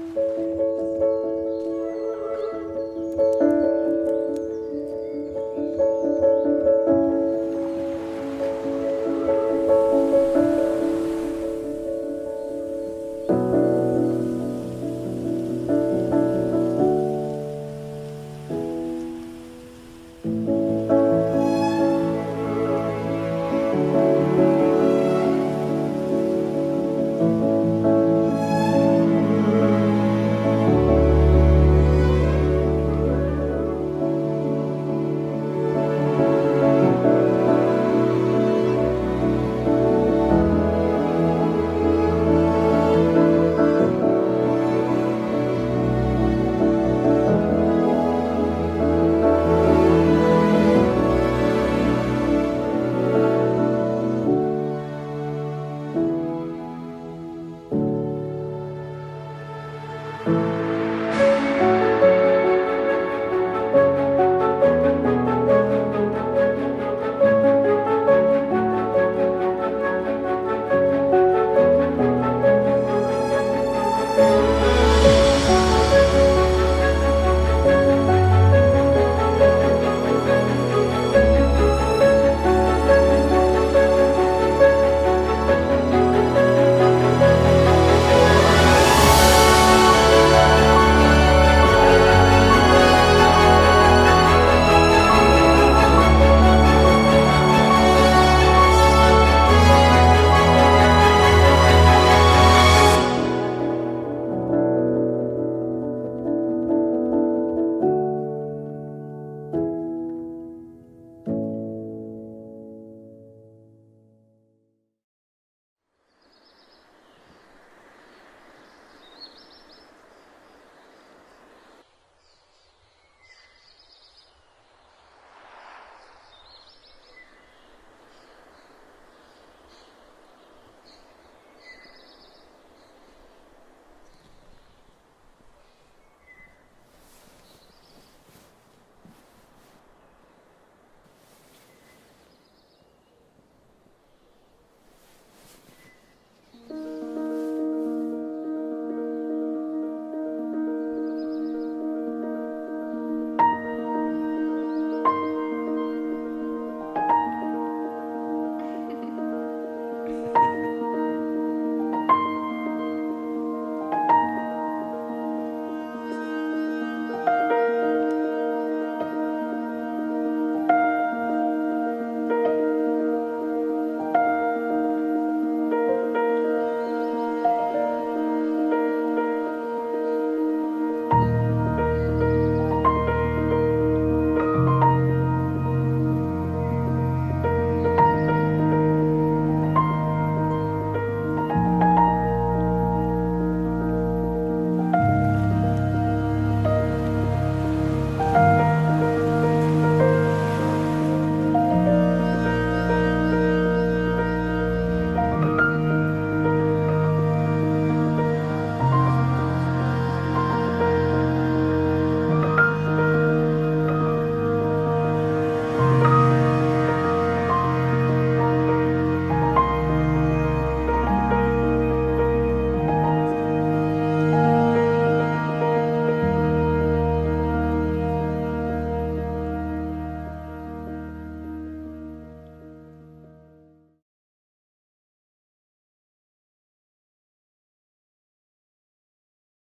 Música